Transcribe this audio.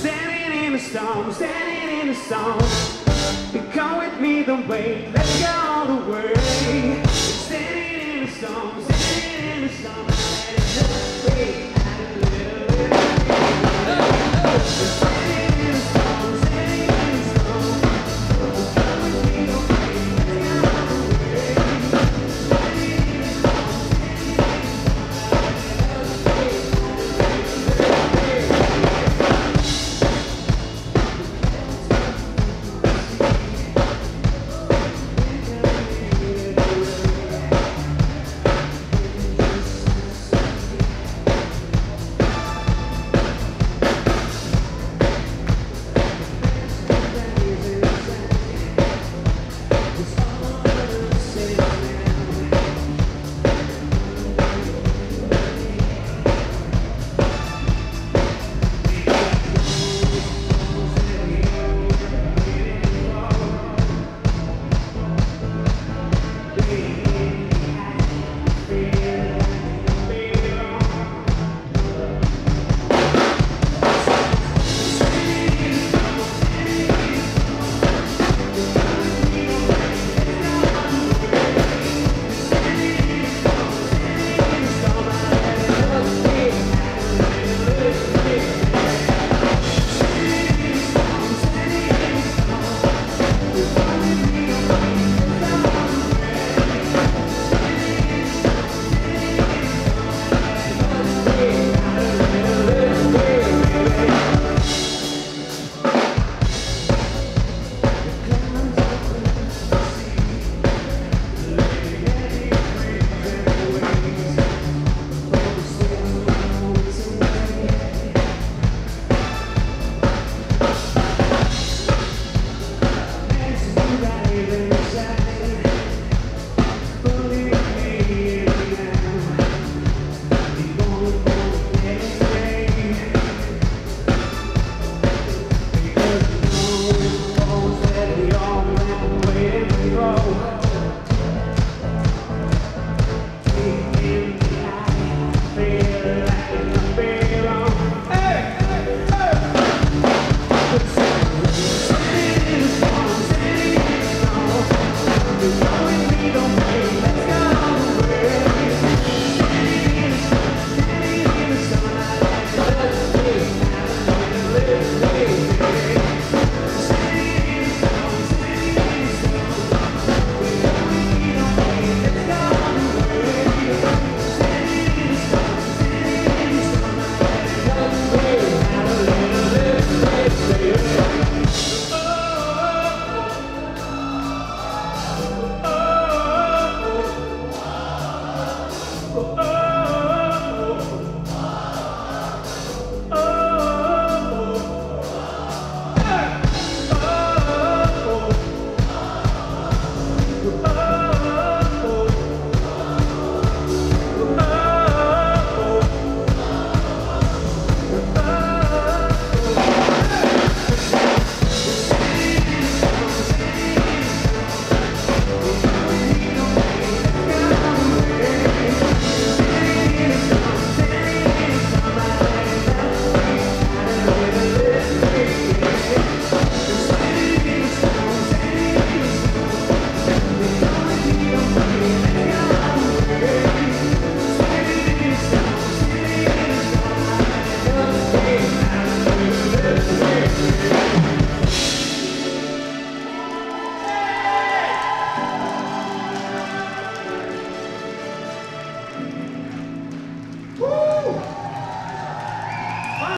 Standing in the storm, standing in the storm. Come with me the way, let's go all the way.